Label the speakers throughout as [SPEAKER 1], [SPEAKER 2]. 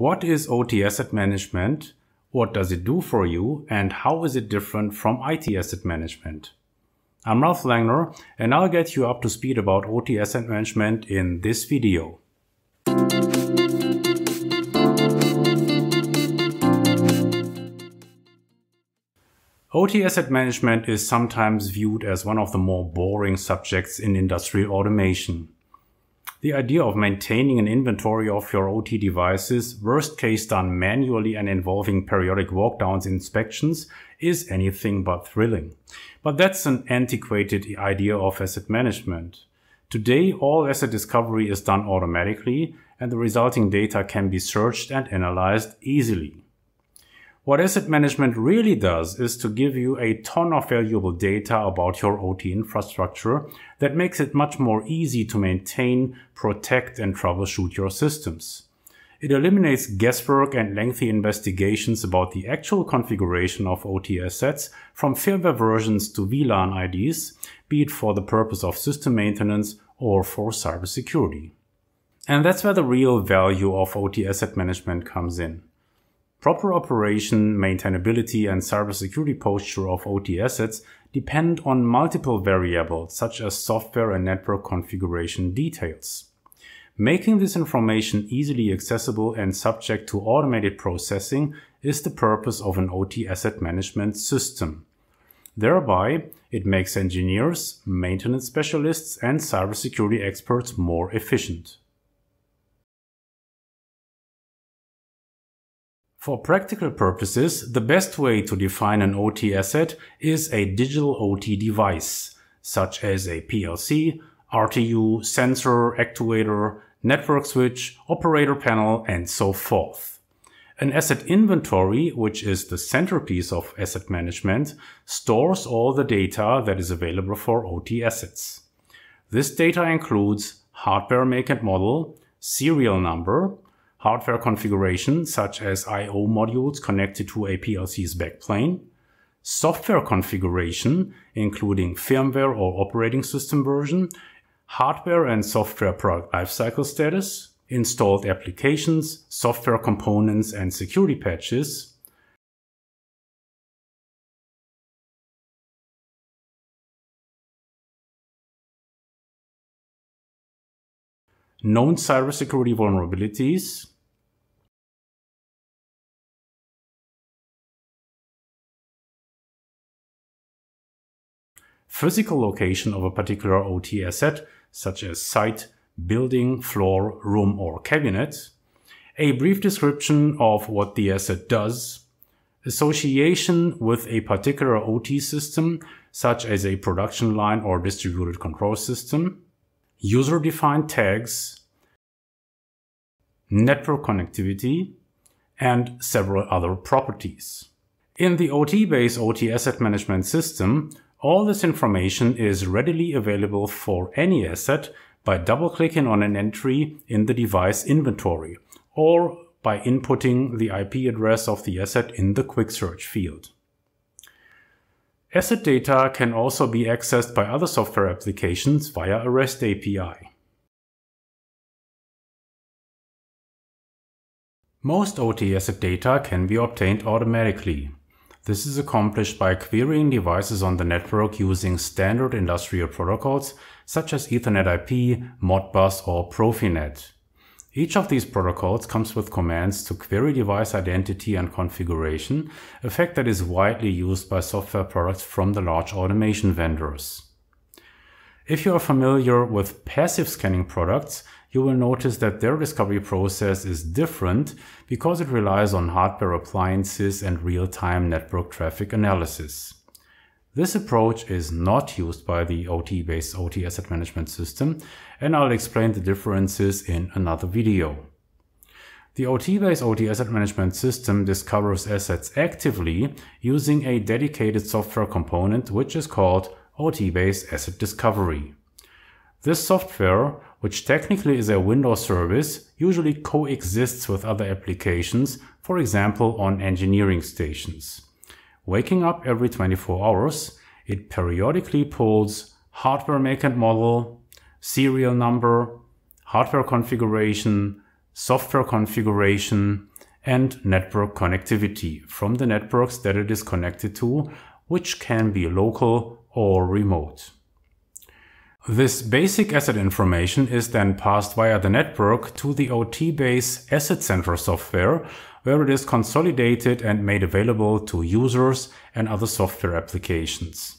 [SPEAKER 1] What is OT asset management? What does it do for you? And how is it different from IT asset management? I'm Ralph Langner and I'll get you up to speed about OT asset management in this video. OT asset management is sometimes viewed as one of the more boring subjects in industrial automation. The idea of maintaining an inventory of your OT devices, worst case done manually and involving periodic walkdowns inspections, is anything but thrilling. But that's an antiquated idea of asset management. Today, all asset discovery is done automatically and the resulting data can be searched and analyzed easily. What asset management really does is to give you a ton of valuable data about your OT infrastructure that makes it much more easy to maintain, protect, and troubleshoot your systems. It eliminates guesswork and lengthy investigations about the actual configuration of OT assets from firmware versions to VLAN IDs, be it for the purpose of system maintenance or for cybersecurity. And that's where the real value of OT asset management comes in. Proper operation, maintainability, and cybersecurity posture of OT assets depend on multiple variables such as software and network configuration details. Making this information easily accessible and subject to automated processing is the purpose of an OT asset management system. Thereby, it makes engineers, maintenance specialists, and cybersecurity experts more efficient. For practical purposes, the best way to define an OT asset is a digital OT device, such as a PLC, RTU, sensor, actuator, network switch, operator panel, and so forth. An asset inventory, which is the centerpiece of asset management, stores all the data that is available for OT assets. This data includes hardware make and model, serial number, hardware configuration such as I.O. modules connected to a PLC's backplane, software configuration including firmware or operating system version, hardware and software product lifecycle status, installed applications, software components and security patches, known cybersecurity vulnerabilities, physical location of a particular OT asset, such as site, building, floor, room, or cabinet, a brief description of what the asset does, association with a particular OT system, such as a production line or distributed control system, user-defined tags, network connectivity, and several other properties. In the OTbase OT asset management system, all this information is readily available for any asset by double-clicking on an entry in the device inventory or by inputting the IP address of the asset in the quick search field. Asset data can also be accessed by other software applications via a REST API. Most OT asset data can be obtained automatically. This is accomplished by querying devices on the network using standard industrial protocols such as Ethernet IP, Modbus or Profinet. Each of these protocols comes with commands to query device identity and configuration, a fact that is widely used by software products from the large automation vendors. If you are familiar with passive scanning products, you will notice that their discovery process is different because it relies on hardware appliances and real-time network traffic analysis. This approach is not used by the OTbase OT asset management system, and I'll explain the differences in another video. The OTbase OT asset management system discovers assets actively using a dedicated software component which is called OTbase asset discovery. This software, which technically is a Windows service, usually coexists with other applications, for example on engineering stations. Waking up every 24 hours, it periodically pulls hardware make and model, serial number, hardware configuration, software configuration, and network connectivity from the networks that it is connected to, which can be local or remote. This basic asset information is then passed via the network to the OT-base Asset Center software, where it is consolidated and made available to users and other software applications.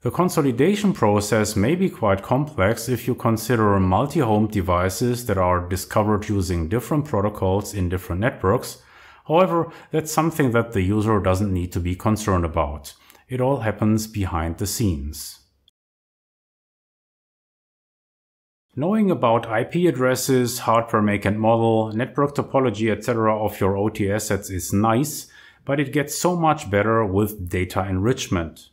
[SPEAKER 1] The consolidation process may be quite complex if you consider multi-home devices that are discovered using different protocols in different networks. However, that's something that the user doesn't need to be concerned about. It all happens behind the scenes. Knowing about IP addresses, hardware make and model, network topology, etc. of your OT assets is nice, but it gets so much better with data enrichment.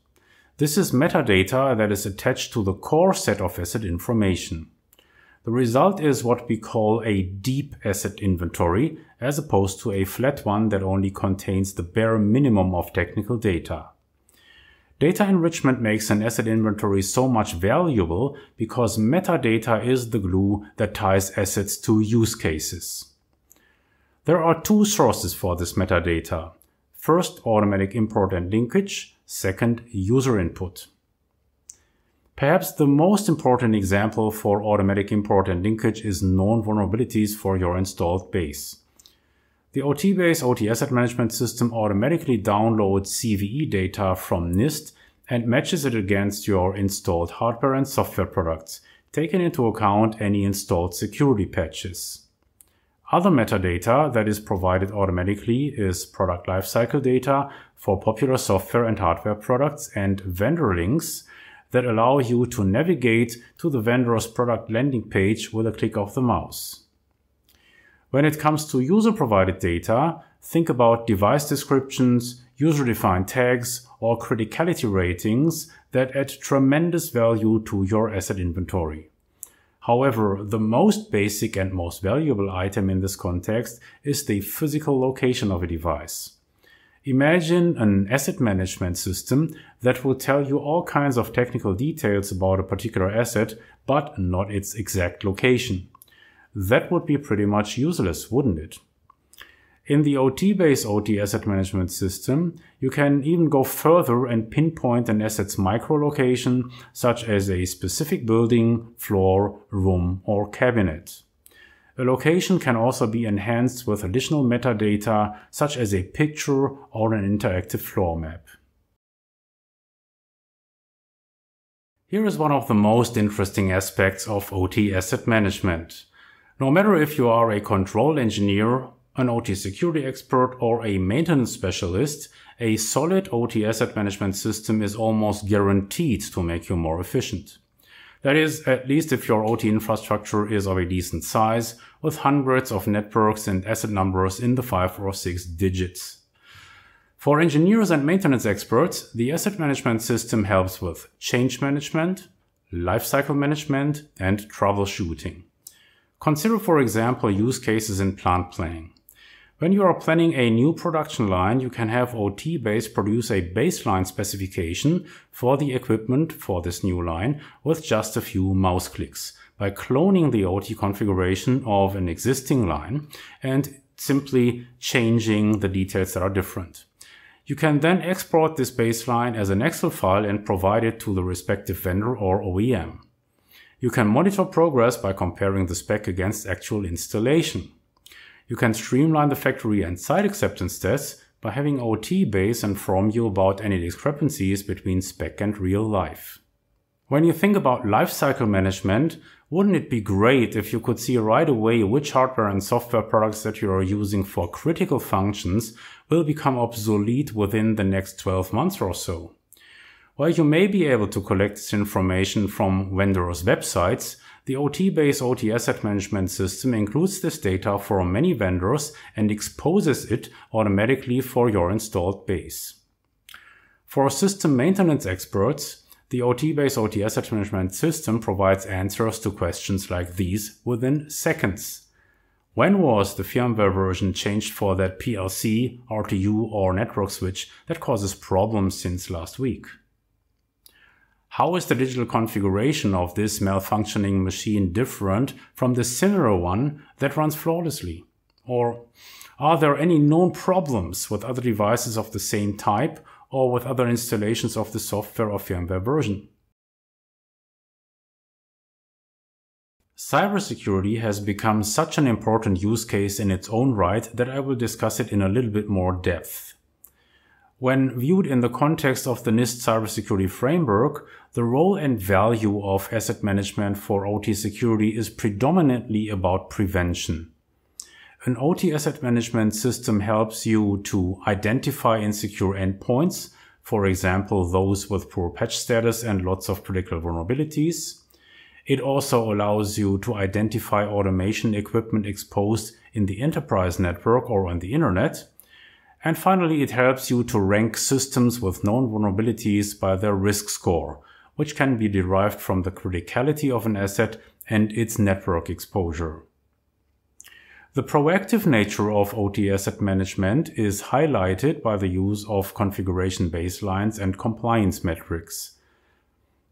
[SPEAKER 1] This is metadata that is attached to the core set of asset information. The result is what we call a deep asset inventory, as opposed to a flat one that only contains the bare minimum of technical data. Data enrichment makes an asset inventory so much valuable because metadata is the glue that ties assets to use cases. There are two sources for this metadata. First, automatic import and linkage. Second, user input. Perhaps the most important example for automatic import and linkage is known vulnerabilities for your installed base. The OTbase OT asset management system automatically downloads CVE data from NIST and matches it against your installed hardware and software products, taking into account any installed security patches. Other metadata that is provided automatically is product lifecycle data for popular software and hardware products and vendor links that allow you to navigate to the vendor's product landing page with a click of the mouse. When it comes to user-provided data, think about device descriptions, user-defined tags, or criticality ratings that add tremendous value to your asset inventory. However, the most basic and most valuable item in this context is the physical location of a device. Imagine an asset management system that will tell you all kinds of technical details about a particular asset, but not its exact location that would be pretty much useless, wouldn't it? In the OTbase OT asset management system, you can even go further and pinpoint an asset's microlocation, such as a specific building, floor, room, or cabinet. A location can also be enhanced with additional metadata, such as a picture or an interactive floor map. Here is one of the most interesting aspects of OT asset management. No matter if you are a control engineer, an OT security expert, or a maintenance specialist, a solid OT asset management system is almost guaranteed to make you more efficient. That is, at least if your OT infrastructure is of a decent size, with hundreds of networks and asset numbers in the five or six digits. For engineers and maintenance experts, the asset management system helps with change management, lifecycle management, and troubleshooting. Consider, for example, use cases in plant planning. When you are planning a new production line, you can have OT base produce a baseline specification for the equipment for this new line with just a few mouse clicks by cloning the OT configuration of an existing line and simply changing the details that are different. You can then export this baseline as an Excel file and provide it to the respective vendor or OEM. You can monitor progress by comparing the spec against actual installation. You can streamline the factory and site acceptance tests by having OT base inform you about any discrepancies between spec and real life. When you think about lifecycle management, wouldn't it be great if you could see right away which hardware and software products that you are using for critical functions will become obsolete within the next 12 months or so? While you may be able to collect this information from vendors' websites, the OTbase OT asset management system includes this data for many vendors and exposes it automatically for your installed base. For system maintenance experts, the OTbase OT asset management system provides answers to questions like these within seconds. When was the firmware version changed for that PLC, RTU or network switch that causes problems since last week? How is the digital configuration of this malfunctioning machine different from the similar one that runs flawlessly? Or are there any known problems with other devices of the same type or with other installations of the software or firmware version? Cybersecurity has become such an important use case in its own right that I will discuss it in a little bit more depth. When viewed in the context of the NIST cybersecurity framework, the role and value of asset management for OT security is predominantly about prevention. An OT asset management system helps you to identify insecure endpoints, for example, those with poor patch status and lots of critical vulnerabilities. It also allows you to identify automation equipment exposed in the enterprise network or on the internet. And finally, it helps you to rank systems with known vulnerabilities by their risk score, which can be derived from the criticality of an asset and its network exposure. The proactive nature of OT asset management is highlighted by the use of configuration baselines and compliance metrics.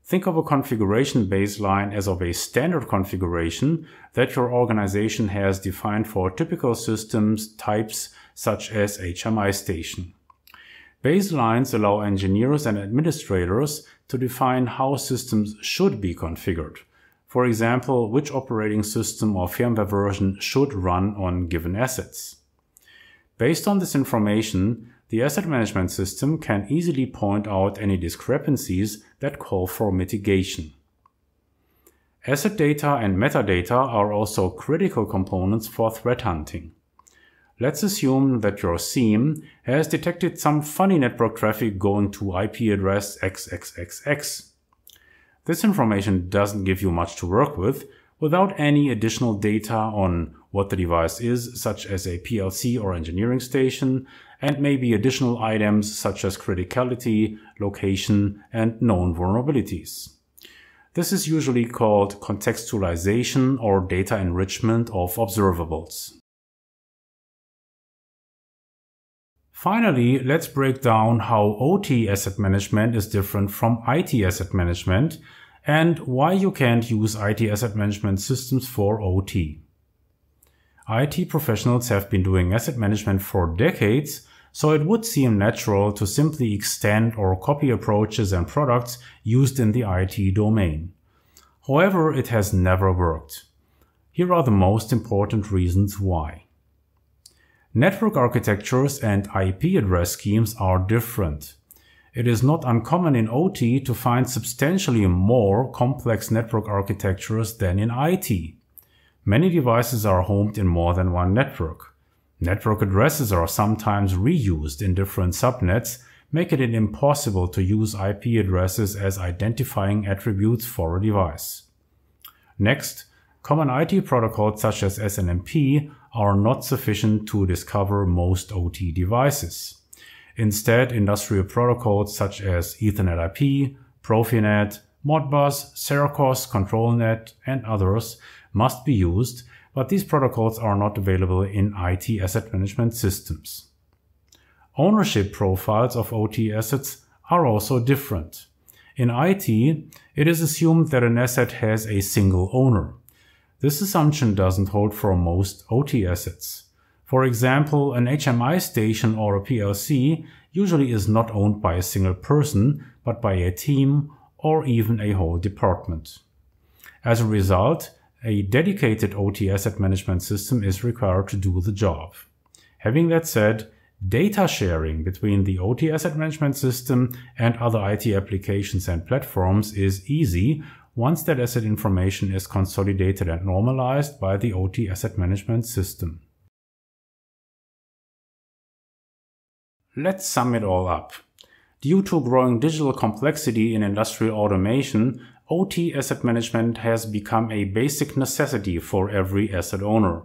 [SPEAKER 1] Think of a configuration baseline as of a standard configuration that your organization has defined for typical systems types such as HMI station. Baselines allow engineers and administrators to define how systems should be configured. For example, which operating system or firmware version should run on given assets. Based on this information, the asset management system can easily point out any discrepancies that call for mitigation. Asset data and metadata are also critical components for threat hunting. Let's assume that your SIEM has detected some funny network traffic going to IP address XXXX. This information doesn't give you much to work with without any additional data on what the device is, such as a PLC or engineering station, and maybe additional items such as criticality, location, and known vulnerabilities. This is usually called contextualization or data enrichment of observables. Finally, let's break down how OT asset management is different from IT asset management and why you can't use IT asset management systems for OT. IT professionals have been doing asset management for decades so it would seem natural to simply extend or copy approaches and products used in the IT domain. However, it has never worked. Here are the most important reasons why. Network architectures and IP address schemes are different. It is not uncommon in OT to find substantially more complex network architectures than in IT. Many devices are homed in more than one network. Network addresses are sometimes reused in different subnets, making it impossible to use IP addresses as identifying attributes for a device. Next, common IT protocols such as SNMP are not sufficient to discover most OT devices. Instead, industrial protocols such as Ethernet IP, Profinet, Modbus, Sercos, ControlNet, and others must be used but these protocols are not available in IT asset management systems. Ownership profiles of OT assets are also different. In IT, it is assumed that an asset has a single owner. This assumption doesn't hold for most OT assets. For example, an HMI station or a PLC usually is not owned by a single person, but by a team or even a whole department. As a result, a dedicated OT asset management system is required to do the job. Having that said, data sharing between the OT asset management system and other IT applications and platforms is easy once that asset information is consolidated and normalized by the OT asset management system. Let's sum it all up. Due to growing digital complexity in industrial automation, OT asset management has become a basic necessity for every asset owner.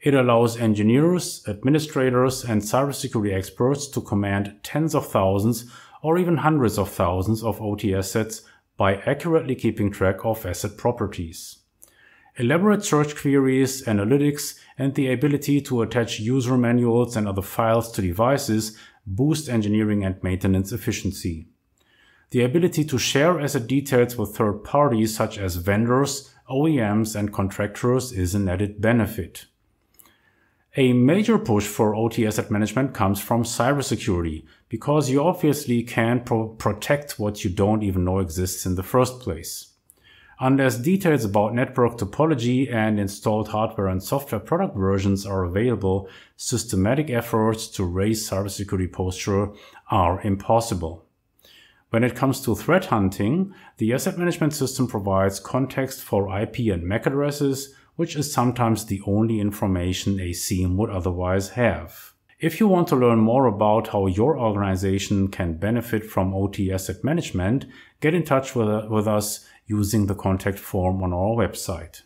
[SPEAKER 1] It allows engineers, administrators, and cybersecurity experts to command tens of thousands or even hundreds of thousands of OT assets by accurately keeping track of asset properties. Elaborate search queries, analytics, and the ability to attach user manuals and other files to devices boost engineering and maintenance efficiency. The ability to share asset details with third parties such as vendors, OEMs, and contractors is an added benefit. A major push for OT asset management comes from cybersecurity, because you obviously can't pro protect what you don't even know exists in the first place. Unless details about network topology and installed hardware and software product versions are available, systematic efforts to raise cybersecurity posture are impossible. When it comes to threat hunting, the asset management system provides context for IP and MAC addresses, which is sometimes the only information a SIEM would otherwise have. If you want to learn more about how your organization can benefit from OT asset management, get in touch with, with us using the contact form on our website.